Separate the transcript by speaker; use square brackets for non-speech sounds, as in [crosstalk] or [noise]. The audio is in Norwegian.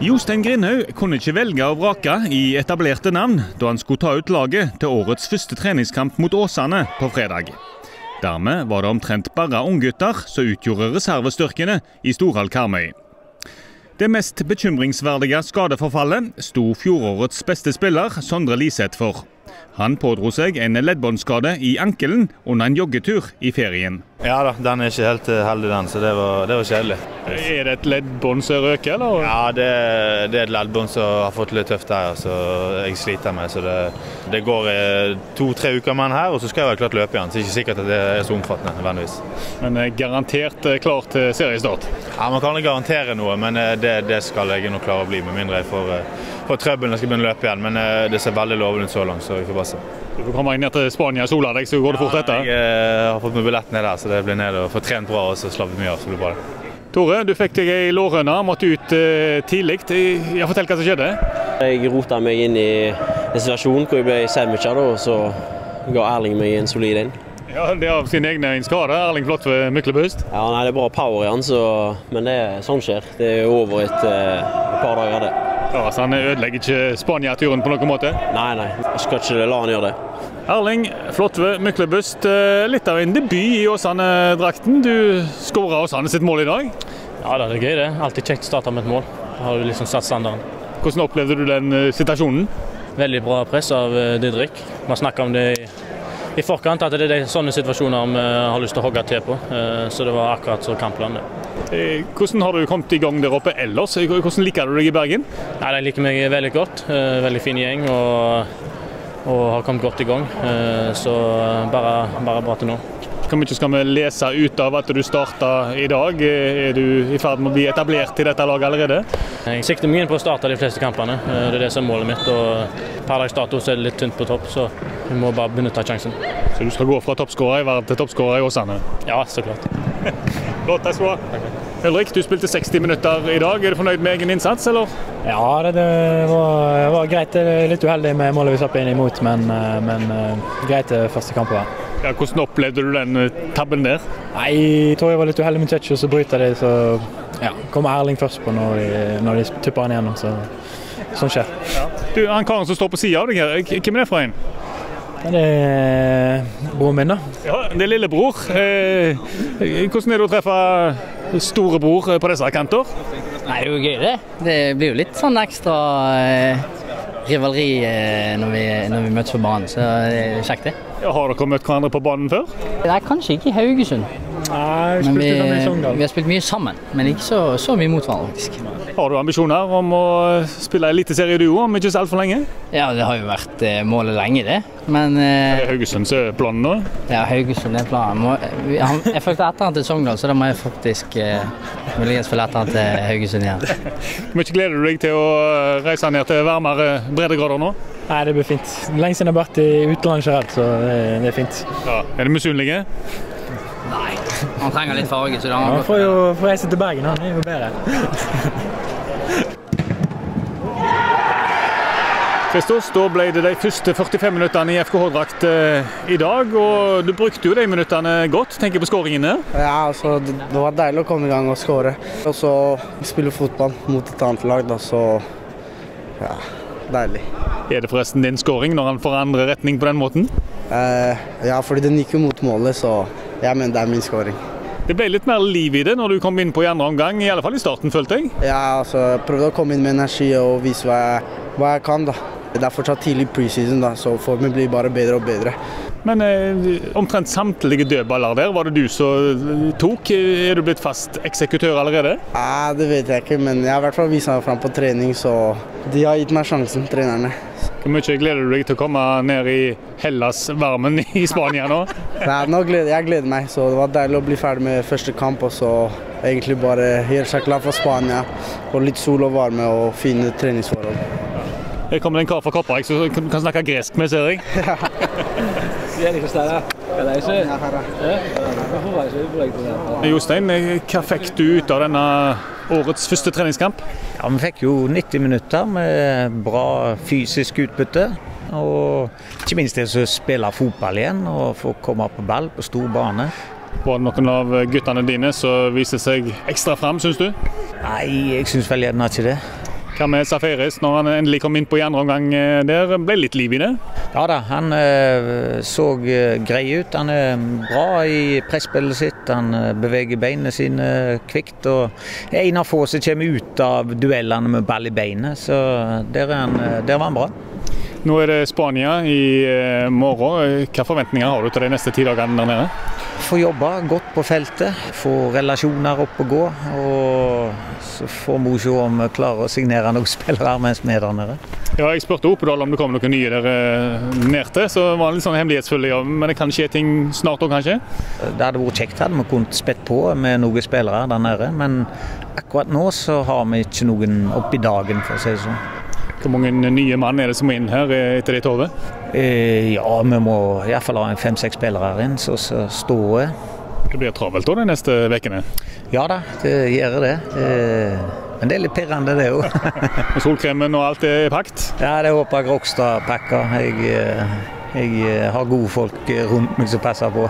Speaker 1: Jostein Grindhaug kunne ikke velge og vrake i etablerte navn da han skulle ta ut laget til årets første treningskamp mot Åsane på fredag. Dermed var det omtrent bare unggutter som utgjorde reservestyrkene i Storhall Karmøy. Det mest bekymringsverdige skadeforfallet sto fjorårets beste spiller, Sondre Liseth, for. Han pådro seg en leddbåndskade i ankelen under en joggetur i ferien.
Speaker 2: Ja da, den er ikke helt eh, heldig, den, så det var, det var kjedelig.
Speaker 1: Er det et leddbånd som røker, eller?
Speaker 2: Ja, det, det er et leddbånd som har fått det litt tøft her, så jeg sliter med. Så det, det går eh, to-tre uker med den her, og så skal jeg vel klart løpe igjen. Så det er ikke sikkert at det er så omfattende nødvendigvis.
Speaker 1: Men eh, garantert klar til seriestart?
Speaker 2: Ja, Man kan ikke garantere noe, men det, det skal jeg nok klare å bli, med mindre jeg får, får trøbbel når jeg skal begynne å løpe igjen. Men det ser veldig lovende ut så langt, så vi får bare se.
Speaker 1: Du kommer inn ned til Spania og sola deg, så går det fort etter?
Speaker 2: Ja, jeg har fått meg billett ned der, så det blir ned og få trent bra og så slappet mye av. så blir det bra.
Speaker 1: Tore, du fikk deg ei lårhøne, måtte ut uh, tidlig. Ja, fortell hva som skjedde?
Speaker 3: Jeg rota meg inn i en situasjon hvor jeg ble sandwicha, og så ga Erling meg en solid inn.
Speaker 1: Ja, Det er av sine egne skader. Erling flott ved Myklebust.
Speaker 3: Ja, nei, Det er bra power i han, så, men det er sånn skjer. Det er over et, uh, et par dager, det.
Speaker 1: Ja, så Han ødelegger ikke Spania-turen på noen måte?
Speaker 3: Nei, nei. Jeg skal ikke la han gjøre det.
Speaker 1: Erling Flåtve Myklebust, eh, litt av en debut i Åsane-drakten. Du skåra Åsane sitt mål i dag?
Speaker 4: Ja, det er gøy det. Alltid kjekt å starte med et mål. Da har du liksom satt standarden.
Speaker 1: Hvordan opplevde du den eh, situasjonen?
Speaker 4: Veldig bra press av Didrik. Didrik. Man snakka om det i forkant, at det er sånne situasjoner vi har lyst til å hogge til på. Så det var akkurat som kampplanen.
Speaker 1: Hvordan har du kommet i gang der oppe ellers? Hvordan liker du deg i Bergen?
Speaker 4: Nei, Jeg liker meg veldig godt. Veldig fin gjeng. og og har kommet godt i gang. Eh, så bare, bare bra til nå.
Speaker 1: Hvor mye skal vi lese ut av at du starta i dag? Er du i ferd med å bli etablert i dette laget allerede?
Speaker 4: Jeg sikter mye inn på å starte de fleste kampene. Eh, det er det som er målet mitt. og Per dags dato er det litt tynt på topp, så vi må bare benytte sjansen.
Speaker 1: Så du skal gå fra toppskårer i verden til toppskårer i Åsane?
Speaker 4: Ja, så klart. [laughs]
Speaker 1: Flott, takk skal du ha. Ulrik, du spilte 60 minutter i dag. Er du fornøyd med egen innsats, eller?
Speaker 5: Ja, det, det var, var, greit. Litt uheldig med målet vi slapp inn imot, men, eh, men eh, greit første kamp.
Speaker 1: Ja, hvordan opplevde du den eh, tabben der?
Speaker 5: Nei, Jeg tror jeg var litt uheldig med touch, så bryter de. Så ja, kommer Erling først på når de, når de tupper han igjennom. Så, sånn skjer.
Speaker 1: Ja. Du, Han karen som står på sida av deg her, hvem er det fra en?
Speaker 5: Det er broren min, da.
Speaker 1: Ja, Det er lillebror. Eh, hvordan er det å treffe storebror på disse kanter?
Speaker 6: Nei, Det er jo gøy, det. Det blir jo litt sånn ekstra rivalri rivaleri eh, når, vi, når vi møtes på banen, så det er kjekt, det.
Speaker 1: Ja, har dere møtt hverandre på banen før?
Speaker 6: Nei, kanskje ikke i Haugesund.
Speaker 5: Nei, vi,
Speaker 6: vi, vi har spilt mye sammen, men ikke så, så mye mot hverandre. faktisk.
Speaker 1: Har du ambisjoner om å spille eliteserieduo om ikke så altfor lenge?
Speaker 6: Ja, det har jo vært eh, målet lenge, det. Men eh,
Speaker 1: Er det Haugesund som er planen nå?
Speaker 6: Ja, Haugesund er planen. Jeg fulgte etter han til Sogndal, så da må jeg faktisk eh, muligens følge etter han til Haugesund igjen. [laughs]
Speaker 1: Hvor mye gleder du deg til å reise ned til varmere breddegrader nå?
Speaker 5: Nei, Det blir fint. Lenge siden jeg har vært i utlandet generelt, så det, det er fint.
Speaker 1: Ja. Er du misunnelig?
Speaker 6: Nei, han trenger litt farge. så
Speaker 5: da Han får jo reise til Bergen, han er jo bedre.
Speaker 1: Kristos, da ble det de første 45 minuttene i FKH-drakt eh, i dag. og Du brukte jo de minuttene godt. Tenker på skåringene.
Speaker 7: Ja, altså, det, det var deilig å komme i gang og skåre. Og så spille fotball mot et annet lag, da, så ja, deilig.
Speaker 1: Er det forresten din skåring når han forandrer retning på den måten?
Speaker 7: Eh, ja, fordi den gikk jo mot målet, så jeg men det er min skåring.
Speaker 1: Det ble litt mer liv i det når du kom inn på i andre omgang, i alle fall i starten, følte jeg?
Speaker 7: Ja, altså, jeg prøvde å komme inn med energi og vise hva jeg, hva jeg kan, da. Det er fortsatt tidlig preseason, da, så formen blir bare bedre og bedre.
Speaker 1: Men eh, omtrent samtlige dødballer der, var det du som tok? Er du blitt fast eksekutør allerede?
Speaker 7: Ja, Det vet jeg ikke, men jeg har i hvert fall vist meg fram på trening, så de har gitt meg sjansen, trenerne.
Speaker 1: Hvor mye gleder du deg til å komme ned i Hellas-varmen i Spania nå? [laughs]
Speaker 7: Nei, nå gleder, jeg gleder meg, så det var deilig å bli ferdig med første kamp. Og så egentlig bare gjøre seg klar for Spania. Og litt sol og varme og fine treningsforhold.
Speaker 1: Her kommer det en kar fra Kopervik som kan snakke gresk med, ser jeg. Jostein, hva fikk du ut av denne årets første treningskamp?
Speaker 8: Ja, Vi fikk jo 90 minutter med bra fysisk utbytte. Og ikke minst det å spille fotball igjen og få komme på ball på stor bane.
Speaker 1: Var det noen av guttene dine som viste seg ekstra fram, syns du?
Speaker 8: Nei, jeg syns vel gjerne ikke det.
Speaker 1: Hva med Safaris, når han endelig kom inn på i andre omgang eh, der? Ble litt liv i det?
Speaker 8: Ja da, han eh, så eh, grei ut. Han er bra i presspillet sitt. Han beveger beina sine kvikt. og er en av få som kommer ut av duellene med ball i beinet, så der, er han, der var han bra.
Speaker 1: Nå er det Spania i morgen. Hvilke forventninger har du til de neste ti dagene der nede?
Speaker 8: Få jobbe godt på feltet, få relasjoner opp og gå. Og så får vi se om vi klarer å signere noen [laughs] spillere mens vi er der nede.
Speaker 1: Ja, jeg spurte Oppedal om det kommer noen nye der nede. Så til, så var det litt sånn hemmelighetsfull. Ja. Men det kan skje ting snart òg, kanskje?
Speaker 8: Det hadde vært kjekt hadde vi kunnet spett på med noen spillere der nede, men akkurat nå så har vi ikke noen opp i dagen, for å si det sånn.
Speaker 1: Hvor mange nye mann er det som er inn her eh, etter det torvet?
Speaker 8: Eh, ja, vi må iallfall ha fem-seks spillere her inn, så, så står
Speaker 1: Det blir travelt da de neste ukene?
Speaker 8: Ja da, det gjør det. Eh, men det er litt pirrende, det òg. [laughs]
Speaker 1: Solkremen og alt er pakket?
Speaker 8: ja, det håper jeg Rokstad pakker. Jeg, eh, jeg har gode folk rundt meg som passer på.